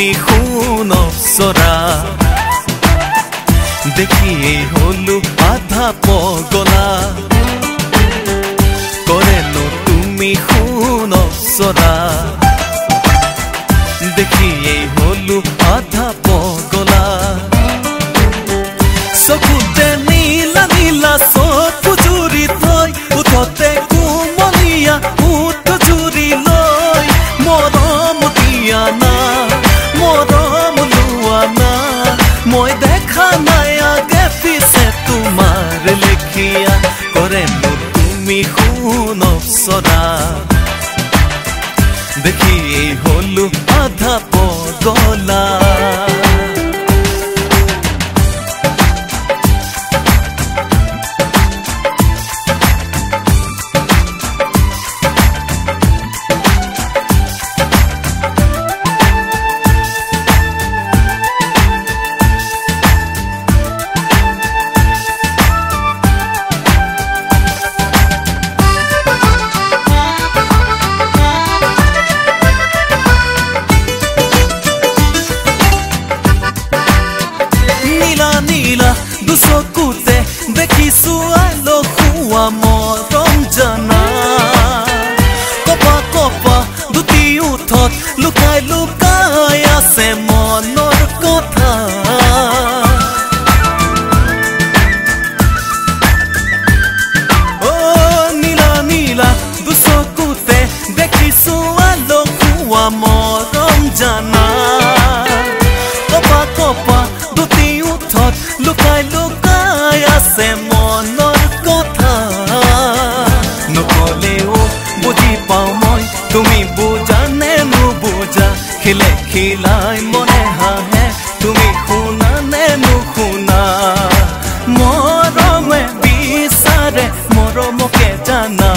শুনক চৰা। দেখি হলো আধা পগলা। কৰেনো তুমি শুন চৰা। মই দেখা নাই আগে পিছে তোমাৰ লেখিয়া। কৰেনো তুমি শুন চৰা দেখিয়েই হলো আধা পগলা। নুবুজা খিলে খিলাই মনে হাঁহে তুমি শুনা নে নুশুনা? মৰমে বিচাৰে মৰমকে জানা।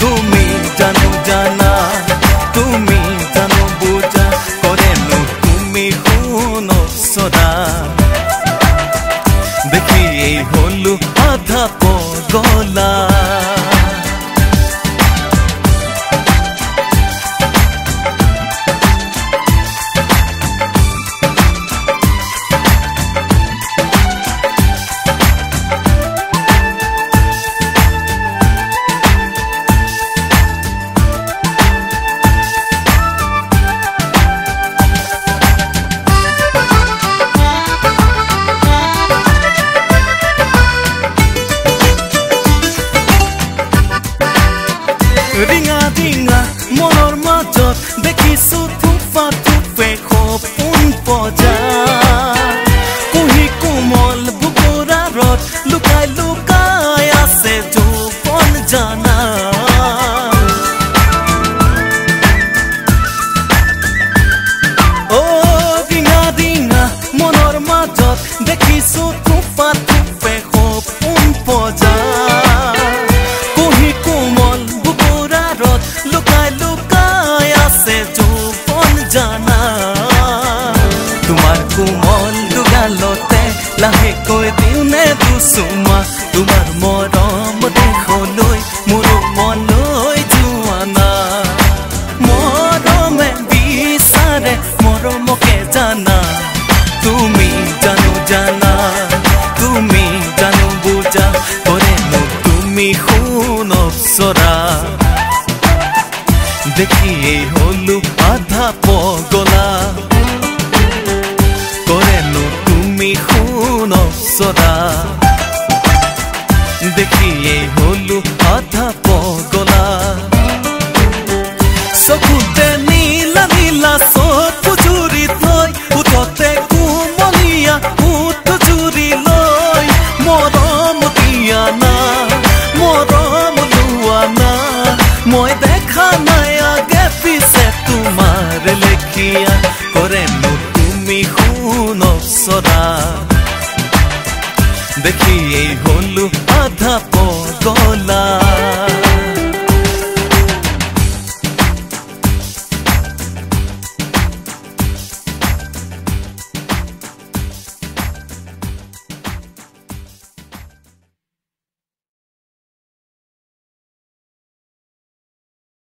তুমি জানো জানা। তুমি জানো বুজা। কৰেনো তুমি শুন চৰা। দেখিয়েই হলো আধা পগলা। সপোন পজা কুহি কোমল বুকুৰাৰত লুকাই লুকাই আছে যৌৱন জানা। কোমল দুগালতে লাহেকৈ দিওঁনে দুচুমা তোমাৰ মৰম দেশলৈ মোৰো মনলৈ যোৱা না মৰমে বিচাৰে মৰমকে জানা তুমি জানো জানা তুমি জানো বুজা কৰেনো তুমি শুন চৰা দেখিয়েই হলো আধা পগলা শুন চৰা দেখিয়েই হলো আধা পগলা। চকুতে নীলা নীলা চকু জুৰি থৈ উঠতে কোমলীয়া উঠ জুৰি লৈ মৰম দিয়া না মৰম লোৱা না মই এই হলো আধা পগলা।